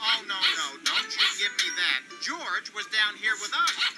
Oh, no, no, don't you give me that. George was down here with us.